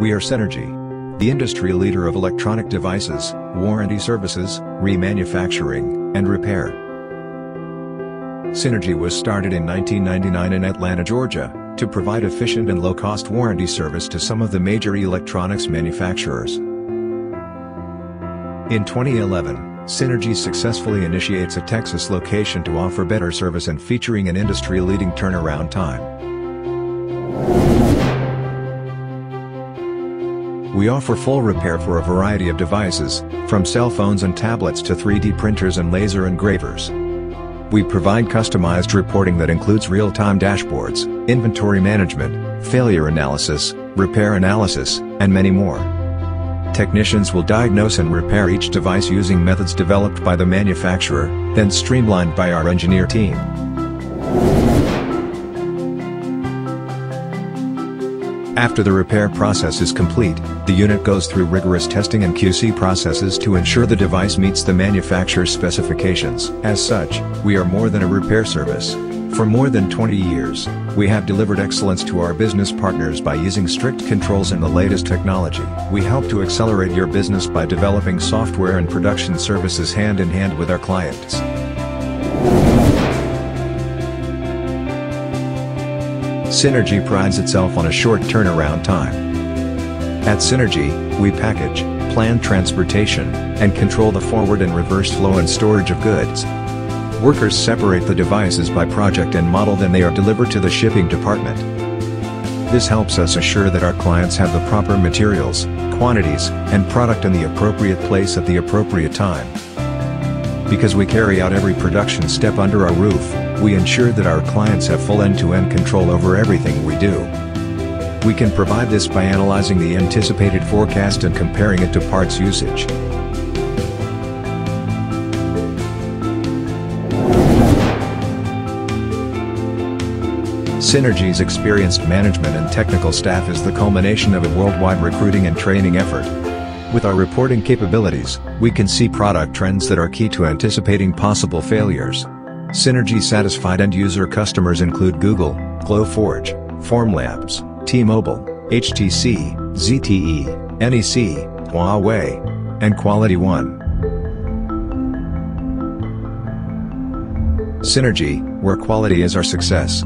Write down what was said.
We are Cynergy, the industry leader of electronic devices, warranty services, remanufacturing, and repair. Cynergy was started in 1999 in Atlanta, Georgia, to provide efficient and low-cost warranty service to some of the major electronics manufacturers. In 2011, Synergy successfully initiates a Texas location to offer better service and featuring an industry-leading turnaround time. We offer full repair for a variety of devices, from cell phones and tablets to 3D printers and laser engravers. We provide customized reporting that includes real-time dashboards, inventory management, failure analysis, repair analysis, and many more. Technicians will diagnose and repair each device using methods developed by the manufacturer, then streamlined by our engineer team. After the repair process is complete, the unit goes through rigorous testing and QC processes to ensure the device meets the manufacturer's specifications. As such, we are more than a repair service. For more than 20 years, we have delivered excellence to our business partners by using strict controls and the latest technology. We help to accelerate your business by developing software and production services hand in hand with our clients. Cynergy prides itself on a short turnaround time. At Cynergy, we package, plan transportation, and control the forward and reverse flow and storage of goods. Workers separate the devices by project and model then they are delivered to the shipping department. This helps us assure that our clients have the proper materials, quantities, and product in the appropriate place at the appropriate time. Because we carry out every production step under our roof, we ensure that our clients have full end-to-end control over everything we do. We can provide this by analyzing the anticipated forecast and comparing it to parts usage. Cynergy's experienced management and technical staff is the culmination of a worldwide recruiting and training effort. With our reporting capabilities, we can see product trends that are key to anticipating possible failures. Cynergy satisfied end user customers include Google, Glowforge, Formlabs, T-Mobile, HTC, ZTE, NEC, Huawei, and Quality One. Cynergy, where quality is our success.